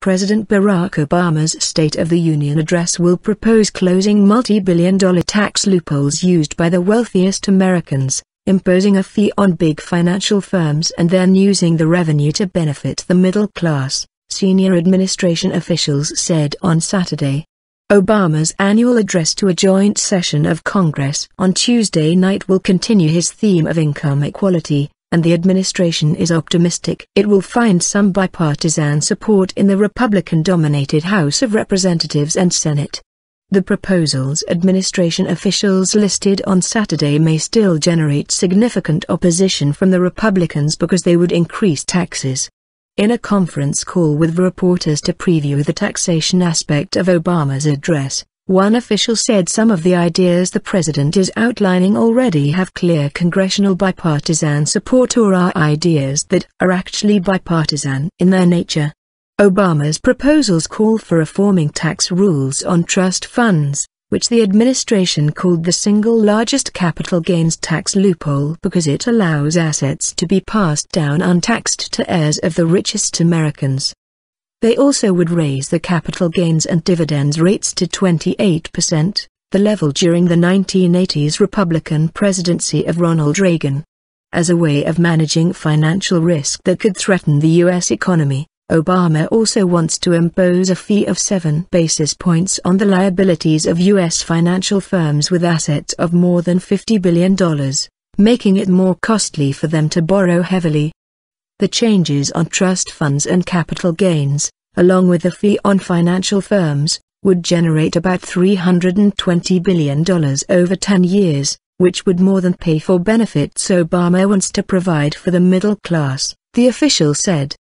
President Barack Obama's State of the Union address will propose closing multi-billion dollar tax loopholes used by the wealthiest Americans, imposing a fee on big financial firms and then using the revenue to benefit the middle class, senior administration officials said on Saturday. Obama's annual address to a joint session of Congress on Tuesday night will continue his theme of income equality, and the administration is optimistic it will find some bipartisan support in the Republican-dominated House of Representatives and Senate. The proposals administration officials listed on Saturday may still generate significant opposition from the Republicans because they would increase taxes. In a conference call with reporters to preview the taxation aspect of Obama's address, one official said some of the ideas the president is outlining already have clear congressional bipartisan support or are ideas that are actually bipartisan in their nature. Obama's proposals call for reforming tax rules on trust funds, which the administration called the single largest capital gains tax loophole because it allows assets to be passed down untaxed to heirs of the richest Americans. They also would raise the capital gains and dividends rates to 28%, the level during the 1980s Republican presidency of Ronald Reagan. As a way of managing financial risk that could threaten the U.S. economy, Obama also wants to impose a fee of 7 basis points on the liabilities of U.S. financial firms with assets of more than $50 billion, making it more costly for them to borrow heavily. The changes on trust funds and capital gains, along with the fee on financial firms, would generate about $320 billion over 10 years, which would more than pay for benefits Obama wants to provide for the middle class, the official said.